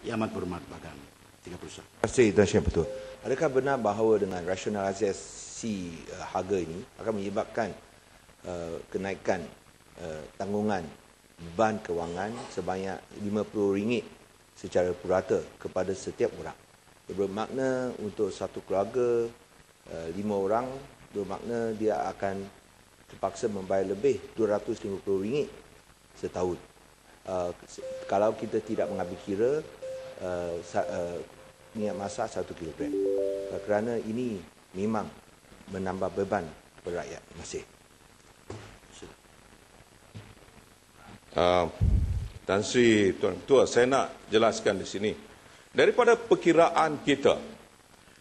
Yang amat berhormat Bagan. 30 sah. Terima kasih Tuan Syed Betul. Adakah benar bahawa dengan rasionalisasi uh, harga ini akan menyebabkan uh, kenaikan uh, tanggungan beban kewangan sebanyak RM50 secara purata kepada setiap orang? Ia bermakna untuk satu keluarga uh, lima orang bermakna dia akan terpaksa membayar lebih RM250 setahun. Uh, kalau kita tidak mengambil kira uh, uh, minyak masak satu kilogram. Uh, kerana ini memang menambah beban kepada rakyat. Terima kasih. Uh, Tan Sri Tuan Ketua, saya nak jelaskan di sini. Daripada perkiraan kita,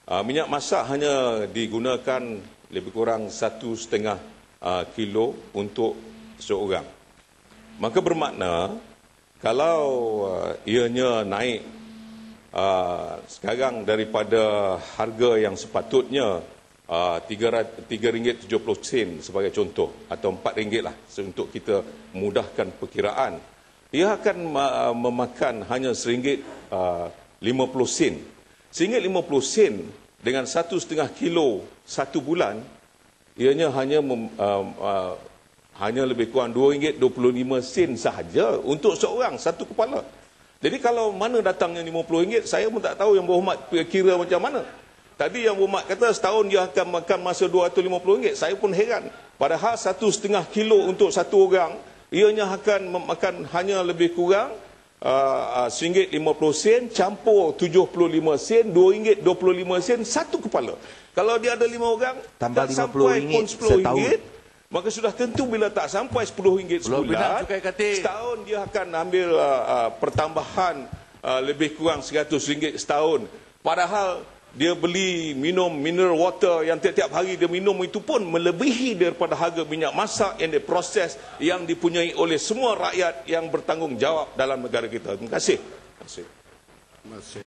uh, minyak masak hanya digunakan lebih kurang satu setengah uh, kilo untuk seorang. Maka bermakna kalau uh, ianya naik uh, sekarang daripada harga yang sepatutnya uh, RM3.70 sebagai contoh atau RM4 lah untuk kita mudahkan perkiraan ia akan uh, memakan hanya RM1.50 sen. RM1.50 sen dengan satu setengah kilo satu bulan ianya hanya mem, uh, uh, hanya lebih kurang RM2.25 sen sahaja untuk seorang satu kepala. Jadi kalau mana datangnya RM50 saya pun tak tahu yang berhormat kira macam mana. Tadi yang berhormat kata setahun dia akan makan masa RM250 saya pun heran. Padahal satu setengah kilo untuk satu orang ianya akan memakan hanya lebih kurang uh, RM1.50 sen campur 75 sen RM2.25 sen satu kepala. Kalau dia ada lima orang Tambah tak sampai RM50 pun setahun. RM10 maka sudah tentu bila tak sampai RM10 Belum sebulan setahun dia akan ambil uh, uh, pertambahan uh, lebih kurang RM100 setahun. Padahal dia beli minum mineral water yang tiap-tiap hari dia minum itu pun melebihi daripada harga minyak masak yang diproses yang dipunyai oleh semua rakyat yang bertanggungjawab dalam negara kita. Terima kasih. Terima kasih. Terima kasih.